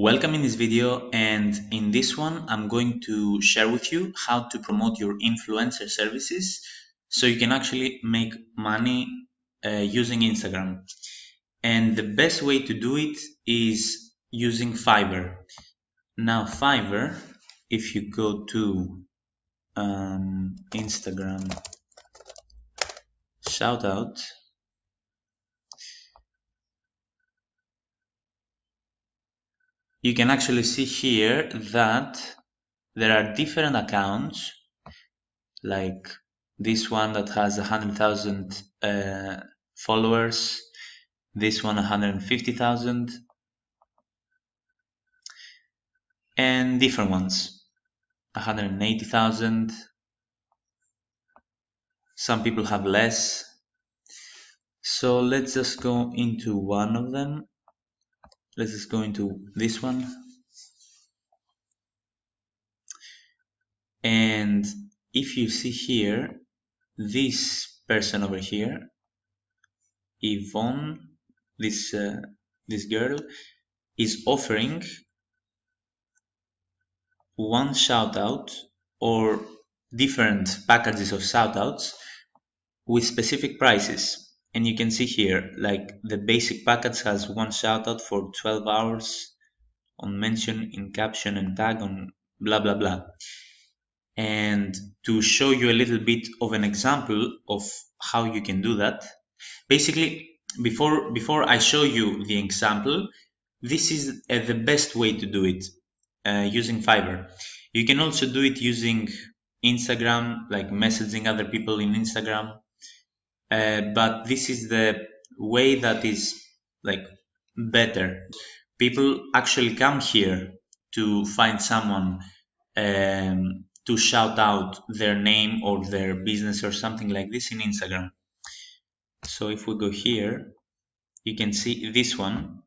Welcome in this video and in this one I'm going to share with you how to promote your influencer services so you can actually make money uh, using Instagram. And the best way to do it is using Fiverr. Now Fiverr, if you go to um, Instagram shout out you can actually see here that there are different accounts like this one that has 100,000 uh, followers this one 150,000 and different ones 180,000 some people have less. So let's just go into one of them let's just go into this one. And if you see here this person over here Yvonne this uh, this girl is offering one shout out or different packages of shout outs with specific prices and you can see here like the basic package has one shoutout for 12 hours on mention in caption and tag on blah blah blah. And to show you a little bit of an example of how you can do that basically before before I show you the example this is uh, the best way to do it uh, using Fiverr. You can also do it using Instagram like messaging other people in Instagram uh, but this is the way that is like better. People actually come here to find someone um, to shout out their name or their business or something like this in Instagram. So if we go here you can see this one.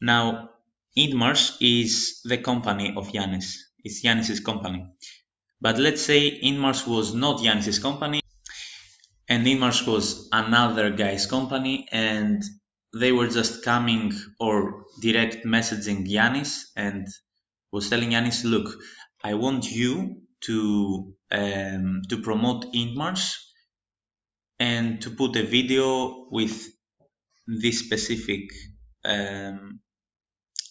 Now Inmars is the company of Yanis. It's Yanis's company. But let's say Inmars was not Yanis's company and Inmars was another guy's company and they were just coming or direct messaging Yanis and was telling Yanis, look, I want you to um, to promote Inmars and to put a video with this specific um,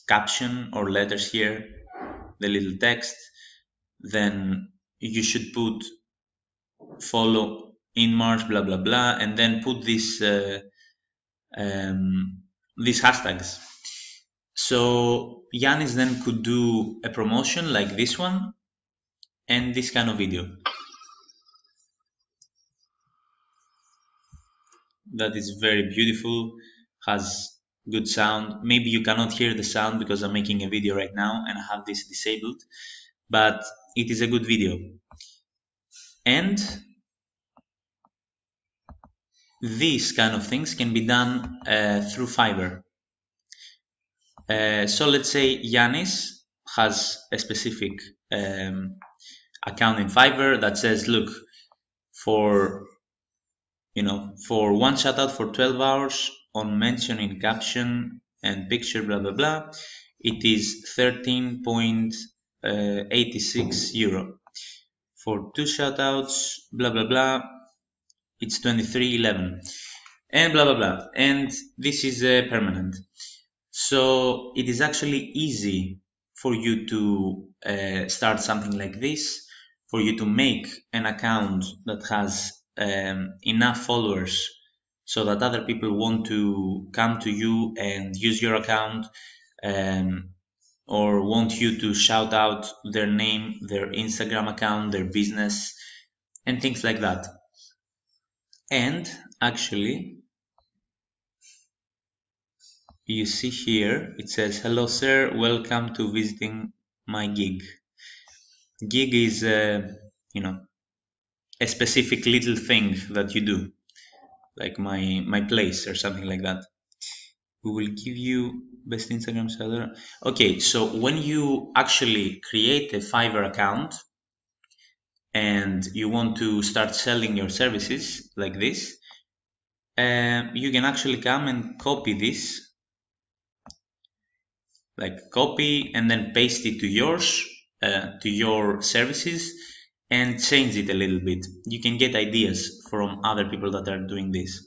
caption or letters here, the little text, then you should put follow Inmars, blah blah blah, and then put these uh, um, these hashtags. So Yanis then could do a promotion like this one and this kind of video. That is very beautiful, has good sound. Maybe you cannot hear the sound because I'm making a video right now and I have this disabled, but it is a good video. And these kind of things can be done uh, through Fiverr. Uh, so let's say Yanis has a specific um, account in Fiverr that says, look, for you know, for one shoutout for 12 hours on mention in caption and picture, blah blah blah, it is 13.86 uh, euro. For two shoutouts, blah blah blah, it's 2311 and blah blah blah. And this is uh, permanent. So it is actually easy for you to uh, start something like this for you to make an account that has um, enough followers so that other people want to come to you and use your account um, or want you to shout out their name, their Instagram account, their business, and things like that and actually you see here it says hello sir welcome to visiting my gig. Gig is uh, you know a specific little thing that you do like my my place or something like that. We will give you best instagram seller. Okay so when you actually create a fiverr account and you want to start selling your services like this, uh, you can actually come and copy this like copy and then paste it to yours, uh, to your services and change it a little bit. You can get ideas from other people that are doing this.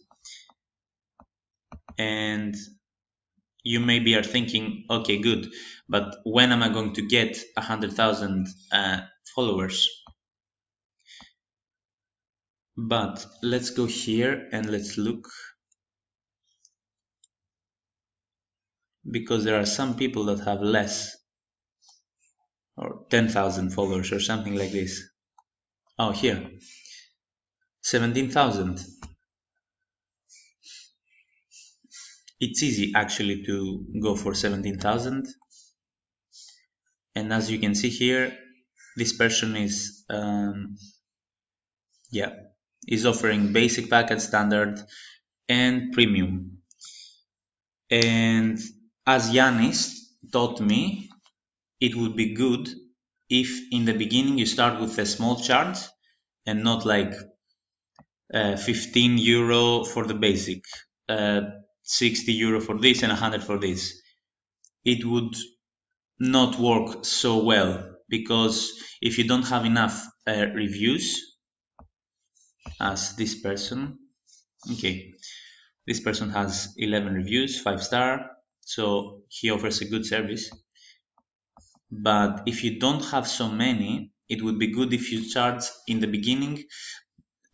And you maybe are thinking, okay, good, but when am I going to get a hundred thousand uh, followers? But let's go here and let's look because there are some people that have less or 10,000 followers or something like this. Oh, here, 17,000. It's easy actually to go for 17,000. And as you can see here, this person is, um, yeah, is offering basic package standard and premium. And as Yanis taught me, it would be good if in the beginning you start with a small charge and not like uh, 15 euro for the basic, uh, 60 euro for this and 100 for this. It would not work so well because if you don't have enough uh, reviews as this person, okay, this person has 11 reviews, 5 star, so he offers a good service. But if you don't have so many it would be good if you charge in the beginning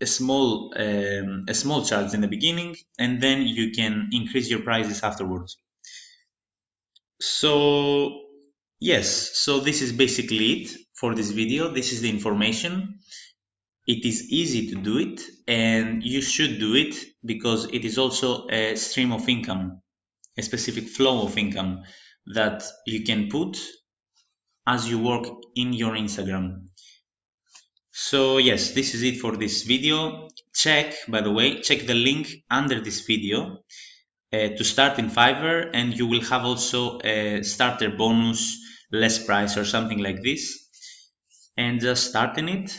a small um, a small charge in the beginning and then you can increase your prices afterwards. So yes. So this is basically it for this video. This is the information it is easy to do it and you should do it because it is also a stream of income a specific flow of income that you can put as you work in your Instagram. So yes, this is it for this video. Check, by the way, check the link under this video uh, to start in Fiverr and you will have also a starter bonus, less price or something like this. And just start in it